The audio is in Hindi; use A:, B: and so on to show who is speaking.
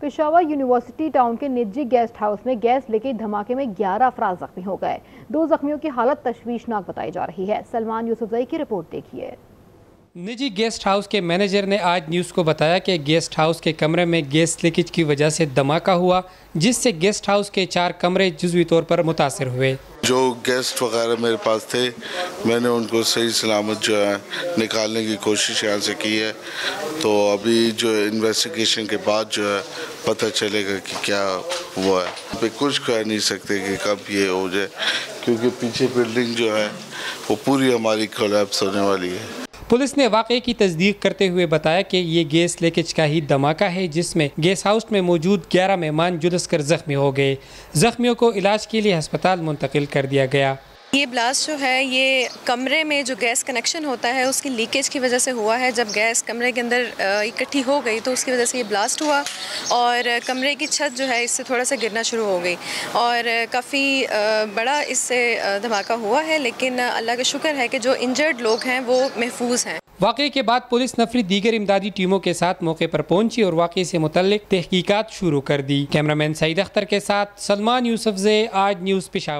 A: पेशावर यूनिवर्सिटी टाउन के निजी गेस्ट हाउस में गैस लेके धमाके में 11 अफराज जख्मी हो गए। दो जख्मियों की हालत तशवीशनाक बताई जा रही है। सलमान यूसुफजई की रिपोर्ट देखिए।
B: निजी गेस्ट हाउस के मैनेजर ने आज न्यूज़ को बताया कि गेस्ट हाउस के कमरे में गैस लीकेज की वजह से धमाका हुआ जिससे गेस्ट हाउस के चार कमरे जजवी तौर पर मुतासर हुए।
C: जो गेस्ट वगैरह मेरे पास थे मैंने उनको सही सलामत जो है निकालने की कोशिश यहाँ से की है। तो अभी जो इन्वेस्टिगेशन के बाद जो है पता चलेगा कि क्या हुआ है। पे कुछ कह नहीं सकते कि कब ये हो जाए, क्योंकि पीछे बिल्डिंग जो है, वो पूरी हमारी कोलैप्स होने वाली है।
B: पुलिस ने वाक़े की तस्दीक करते हुए बताया कि ये गैस लीकेज का ही धमाका है, जिसमें गैस हाउस में मौजूद ग्यारह मेहमान जुलस कर जख्मी हो गए। जख्मियों को इलाज के लिए अस्पताल मुंतकिल कर दिया गया।
D: ये ब्लास्ट जो है, ये कमरे में जो गैस कनेक्शन होता है, उसकी लीकेज की वजह से हुआ है। जब गैस कमरे के अंदर इकट्ठी हो गई तो उसकी वजह से ये ब्लास्ट हुआ और कमरे की छत जो है, इससे थोड़ा सा गिरना शुरू हो गई और काफ़ी बड़ा इससे धमाका हुआ है। लेकिन अल्लाह का शुक्र है कि जो इंजर्ड लोग हैं, वो महफूज हैं।
B: वाक़े के बाद पुलिस नफरी दीगर इमदादी टीमों के साथ मौके पर पहुँची और वाक़े से मुतल तहकीकत शुरू कर दी। कैमरामैन सईद अख्तर के साथ सलमान यूसुफ जे आज न्यूज़ पेशा